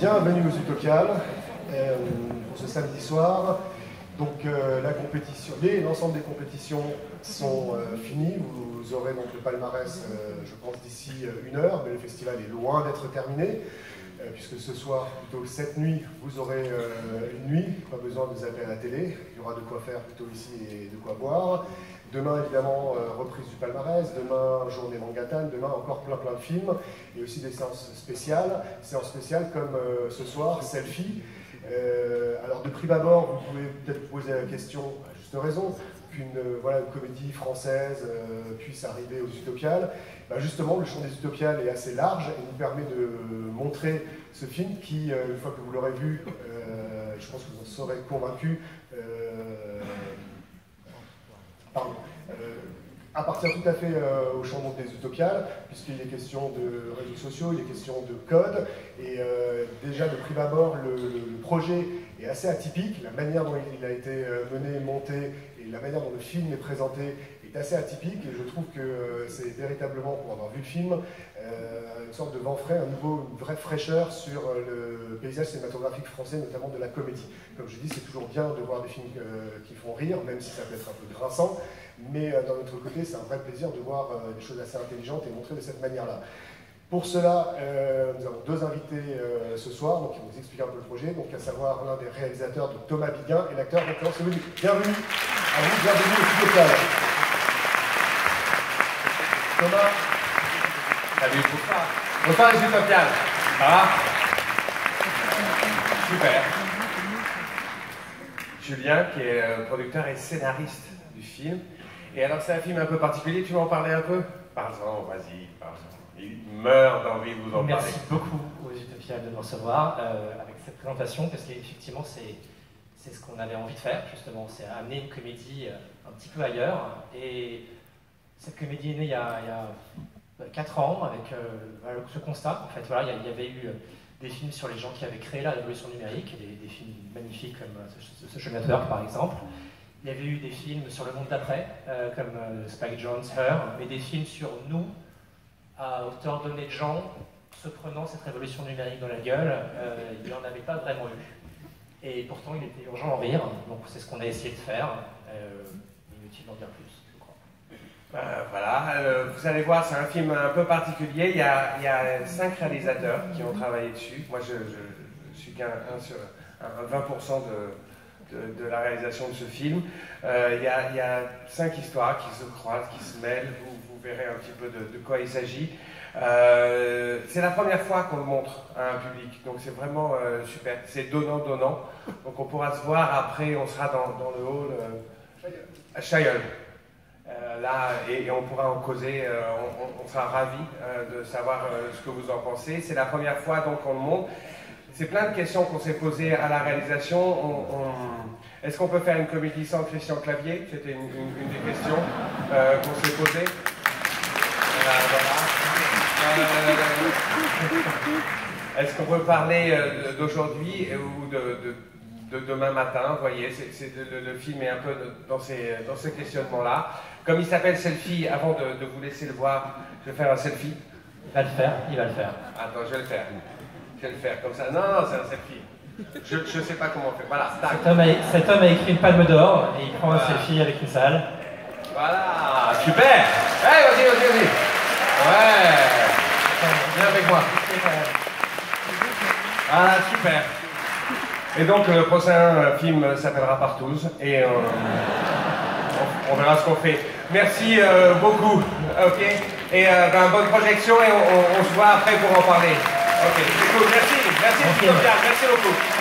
Bienvenue aux Utopiales euh, pour ce samedi soir. Donc euh, la compétition, l'ensemble des compétitions sont euh, finies. Vous aurez donc le palmarès, je pense d'ici une heure, mais le festival est loin d'être terminé puisque ce soir, plutôt cette nuit, vous aurez une nuit, pas besoin de zapper à la télé, il y aura de quoi faire plutôt ici et de quoi boire. Demain, évidemment, euh, reprise du palmarès. Demain, journée Mangattan. Demain, encore plein plein de films. Et aussi des séances spéciales. Séances spéciales comme euh, ce soir, Selfie. Euh, alors, de prime abord, vous pouvez peut-être poser la question, à juste raison, qu'une voilà, une comédie française puisse arriver aux Utopiales. Bah, justement, le champ des Utopiales est assez large et nous permet de montrer ce film qui, une fois que vous l'aurez vu, je pense que vous en serez convaincu, pardon, euh, appartient tout à fait euh, au champ des utopiales, puisqu'il est question de réseaux sociaux, il est question de code, et euh, déjà de prime abord, le, projet est assez atypique, la manière dont il a été mené, monté, et la manière dont le film est présenté est assez atypique, et je trouve que c'est véritablement, pour avoir vu le film, une sorte de vent frais, un nouveau, une vraie fraîcheur sur le paysage cinématographique français, notamment de la comédie. Comme je dis, c'est toujours bien de voir des films qui font rire, même si ça peut être un peu grinçant, mais euh, d'un autre côté, c'est un vrai plaisir de voir euh, des choses assez intelligentes et montrées de cette manière-là. Pour cela, euh, nous avons deux invités ce soir, donc qui vont nous expliquer un peu le projet, donc à savoir l'un des réalisateurs, de Thomas Biguin, et l'acteur Nicolas Bienvenue à vous, bienvenue au studio Thomas Salut, bonsoir. Bonsoir Utopiales. Ça va? Super. Julien, qui est producteur et scénariste du film, et alors, c'est un film un peu particulier, tu veux en parler un peu? Parle-en, vas-y, parle-en. Il meurt d'envie de vous en parler. Merci beaucoup aux Utopiales de nous recevoir euh, avec cette présentation, parce qu'effectivement, c'est, c'est ce qu'on avait envie de faire, justement. C'est amener une comédie euh, un petit peu ailleurs. Et cette comédie est née il y a, il y a 4 ans, avec euh, ce constat. En fait, voilà, il y avait eu des films sur les gens qui avaient créé la révolution numérique, des, des films magnifiques comme Social Network, par exemple. Il y avait eu des films sur le monde d'après, euh, comme euh, Spike Jones, Her, mais des films sur nous, à hauteur donnée de gens, se prenant cette révolution numérique dans la gueule. Euh, il n'y en avait pas vraiment eu. Et pourtant, il était urgent d'en rire, donc c'est ce qu'on a essayé de faire. inutile d'en dire plus, je crois. voilà, vous allez voir, c'est un film un peu particulier. Il y, a, il cinq réalisateurs qui ont travaillé dessus. Moi, je, je, suis qu'un sur un 20% de de, la réalisation de ce film. Euh, il y, a cinq histoires qui se croisent, qui se mêlent. Vous, verrez un petit peu de, quoi il s'agit. Euh, c'est la première fois qu'on le montre à un public, donc c'est vraiment euh, super. C'est donnant-donnant. Donc on pourra se voir après, on sera dans, le hall à Chailleul. là, et, on pourra en causer, on, sera ravis de savoir ce que vous en pensez. C'est la première fois donc on le montre. C'est plein de questions qu'on s'est posées à la réalisation. Est-ce qu'on peut faire une comédie sans Christian Clavier? C'était une, des questions euh, qu'on s'est posées. Euh, est-ce qu'on peut parler euh, d'aujourd'hui ou de, demain matin? Vous voyez, le, film est un peu dans ces, dans ces questionnements-là. Comme il s'appelle Selfie, avant de, vous laisser le voir, je vais faire un selfie. Il va le faire, il va le faire. Attends, je vais le faire. Je vais le faire comme ça. Non, non, c'est un selfie. Je ne sais pas comment faire. Voilà, cet homme, a, cet homme, a, écrit une palme d'or et il prend un selfie avec une salle. Voilà, super Allez, vas-y, vas-y, vas-y Ouais Viens avec moi. Voilà, super Et donc, le prochain film s'appellera Partouze et euh, on, verra ce qu'on fait. Merci euh, beaucoup, ok Et euh, ben, bonne projection et on, on se voit après pour en parler. Ok, c'est cool, merci. Merci, merci, merci beaucoup.